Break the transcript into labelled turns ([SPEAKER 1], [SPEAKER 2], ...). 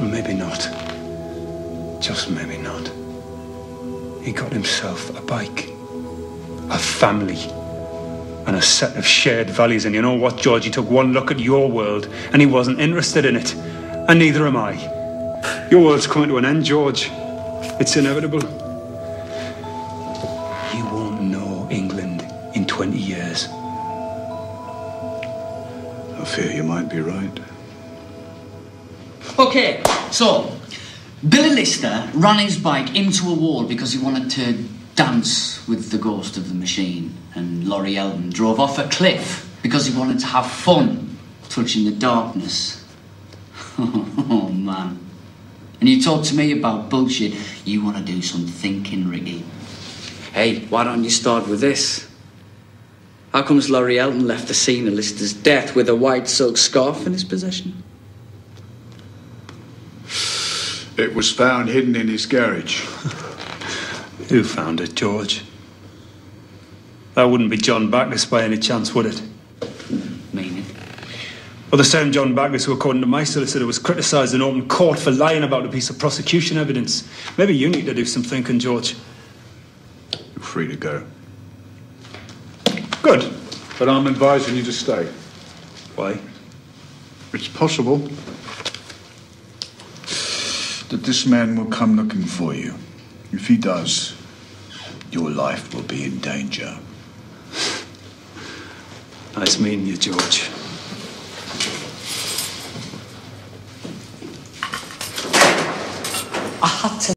[SPEAKER 1] Maybe not. Just maybe not. He got himself a bike, a family, and a set of shared values. And you know what, George? He took one look at your world and he wasn't interested in it. And neither am I. Your world's coming to an end, George. It's inevitable. You won't know England in 20 years.
[SPEAKER 2] I fear you might be right.
[SPEAKER 3] Okay, so Billy Lister ran his bike into a wall because he wanted to dance with the ghost of the machine, and Laurie Elton drove off a cliff because he wanted to have fun touching the darkness. oh man. And you talk to me about bullshit. You want to do some thinking, Ricky. Hey, why don't you start with this? How comes Laurie Elton left the scene of Lister's death with a white silk scarf in his possession?
[SPEAKER 2] It was found hidden in his garage.
[SPEAKER 1] Who found it, George? That wouldn't be John Bacchus by any chance, would it?
[SPEAKER 3] Meaning?
[SPEAKER 1] Well, the same John Bacchus who, according to my solicitor, was criticised in open court for lying about a piece of prosecution evidence. Maybe you need to do some thinking, George.
[SPEAKER 2] You're free to go.
[SPEAKER 1] Good.
[SPEAKER 2] But I'm advising you to stay.
[SPEAKER 1] Why?
[SPEAKER 2] It's possible that this man will come looking for you. If he does, your life will be in danger.
[SPEAKER 1] Nice meeting you, George.
[SPEAKER 3] I had to